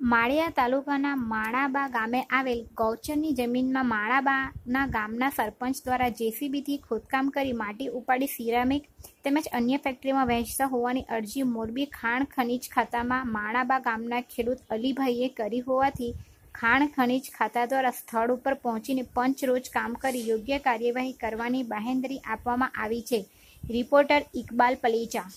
માળિયા તાલુકાના માણાબા ગામે આવેલ ગૌચરની જમીનમાં માણાબાના ગામના સરપંચ દ્વારા જેસીબીથી ખોદકામ કરી માટી ઉપાડી સિરામિક તેમજ અન્ય ફેક્ટરીમાં વહેંચતા હોવાની અરજી મોરબી ખાણ ખનીજ ખાતામાં માણાબા ગામના ખેડૂત અલીભાઈએ કરી હોવાથી ખાણ ખનીજ ખાતા દ્વારા સ્થળ ઉપર પહોંચીને પંચરોજ કામ કરી યોગ્ય કાર્યવાહી કરવાની બાહેંધરી આપવામાં આવી છે. રિપોર્ટર ઇકબાલ પલેચા